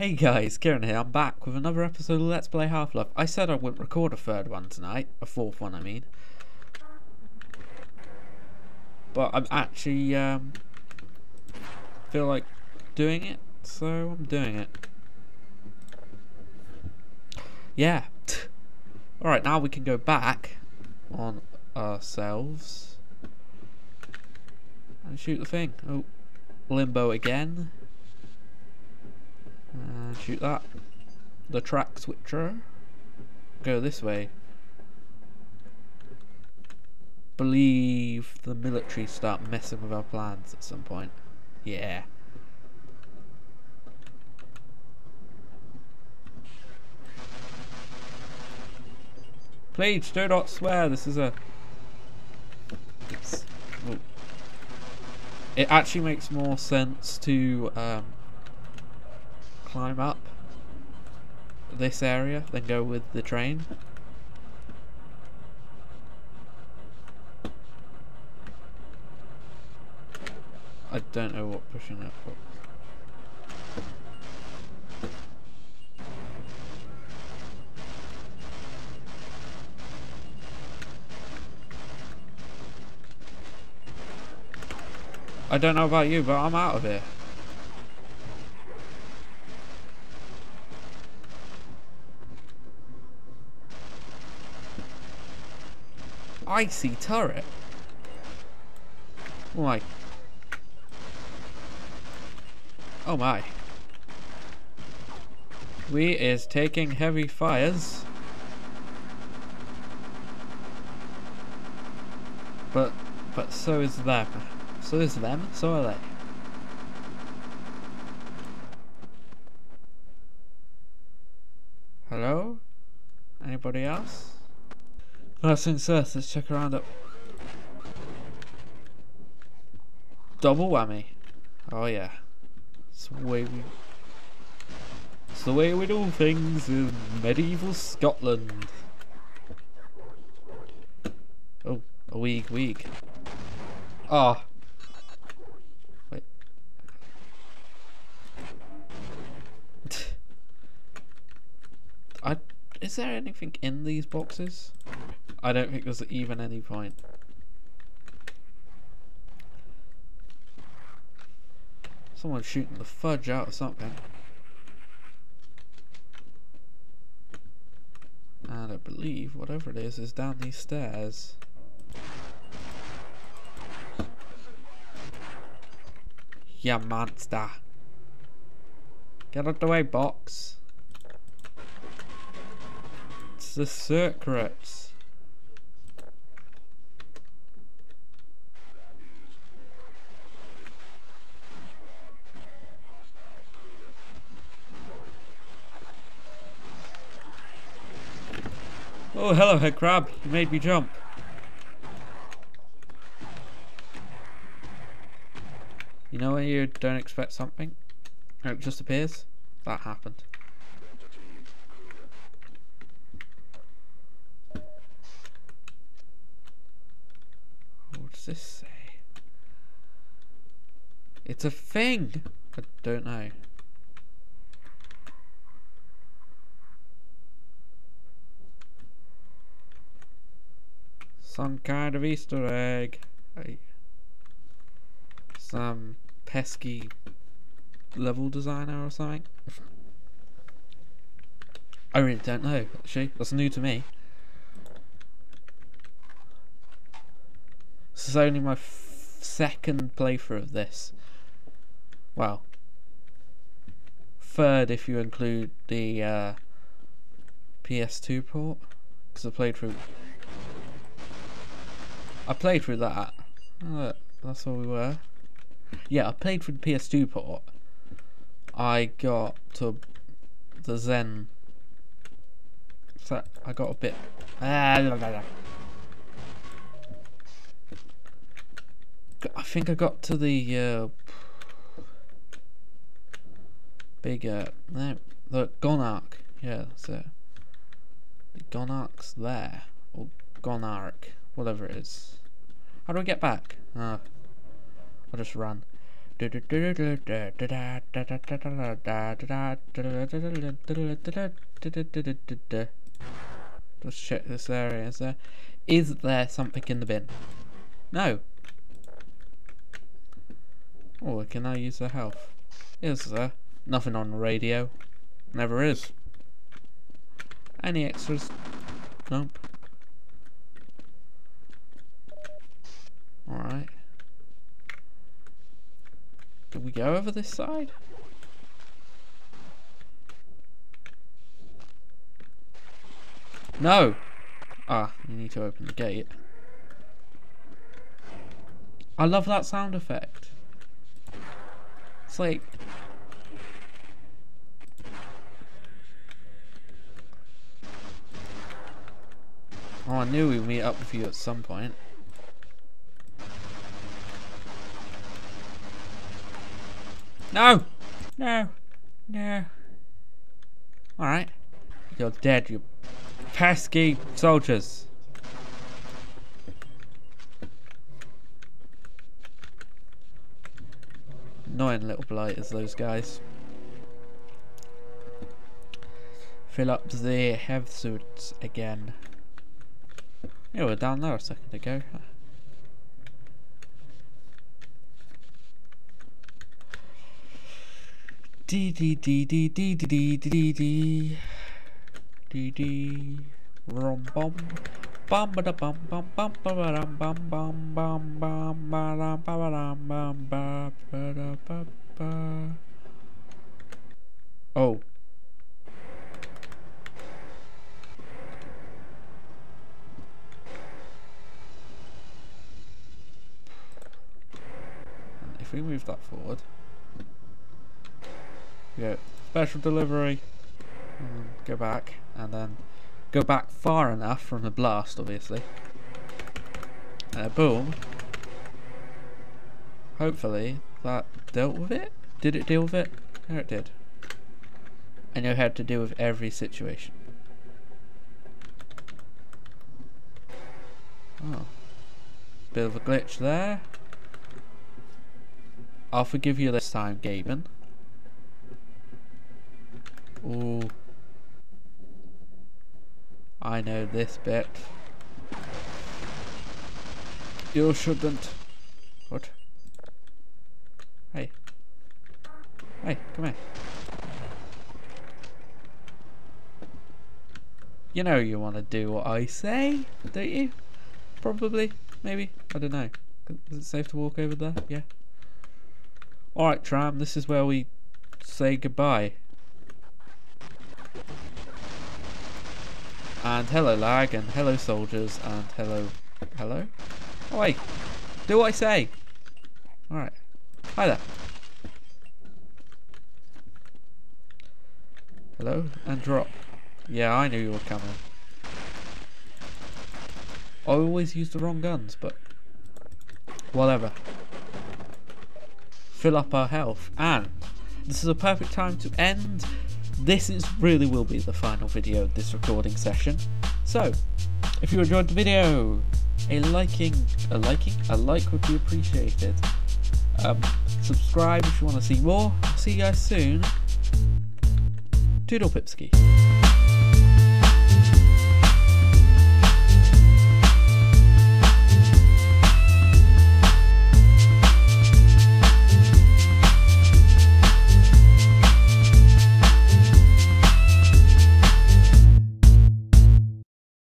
Hey guys, Kieran here. I'm back with another episode of Let's Play Half-Life. I said I wouldn't record a third one tonight, a fourth one I mean. But I'm actually um feel like doing it, so I'm doing it. Yeah. Alright, now we can go back on ourselves and shoot the thing. Oh, limbo again. Uh, shoot that. The track switcher. Go this way. Believe the military start messing with our plans at some point. Yeah. Please do not swear. This is a. It actually makes more sense to um, climb up this area then go with the train. I don't know what pushing up for. I don't know about you, but I'm out of here. Icy turret? Oh my. Oh my. We is taking heavy fires. But, but so is them. So is them, so are they. Hello? Anybody else? First things first, let's check around up. Double whammy. Oh yeah. It's the way we It's the way we do things in medieval Scotland. Oh, a weak weak. Ah. Wait. I is there anything in these boxes? I don't think there's even any point. Someone's shooting the fudge out of something. And I believe whatever it is is down these stairs. Yeah, monster. Get out the way, box. It's the secrets. Oh, hello, head crab. You made me jump. You know when you don't expect something? And it just appears? That happened. What does this say? It's a thing! I don't know. Some kind of Easter egg. Some pesky level designer or something. I really don't know, actually. That's new to me. This is only my second playthrough of this. Well, third if you include the uh, PS2 port. Because I played through I played through that. Uh, that's where we were. Yeah, I played through the PS2 port. I got to the Xen. So I got a bit. I think I got to the uh, bigger. No, the Gonarch. Yeah, it. The Gonarch's there. Or Gonarch. Whatever it is. How do I get back? Uh, I'll just run. Let's check this area. Is there, is there something in the bin? No. Oh, can now use the health. Is there? Nothing on the radio. Never is. Any extras? Nope. Alright. Can we go over this side? No! Ah, you need to open the gate. I love that sound effect. It's like... Oh, I knew we'd meet up with you at some point. No! No! No! Alright. You're dead, you pesky soldiers. Annoying little blighters, those guys. Fill up the health suits again. Yeah, we are down there a second ago. D D D D D D D D D D D rum bum bum ba da bum bum bum ba ba dum bum bum bum bum ba da ba ba dum bum ba ba da ba ba Oh. If we move that forward. Yeah, special delivery. go back and then go back far enough from the blast, obviously. Uh, boom. Hopefully that dealt with it. Did it deal with it? No, it did. I know how to deal with every situation. Oh. Bit of a glitch there. I'll forgive you this time, Gaben. Ooh. I know this bit. You shouldn't. What? Hey. Hey, come here. You know you want to do what I say, don't you? Probably. Maybe. I don't know. Is it safe to walk over there? Yeah. Alright, tram. This is where we say goodbye. And hello lag, and hello soldiers, and hello... Hello? Oh wait, do what I say! Alright. Hi there. Hello, and drop. Yeah, I knew you were coming. I always use the wrong guns, but... Whatever. Fill up our health, and... This is a perfect time to end this is really will be the final video of this recording session. So, if you enjoyed the video, a liking, a liking, a like would be appreciated. Um, subscribe if you want to see more. I'll see you guys soon. Toodle Pipski.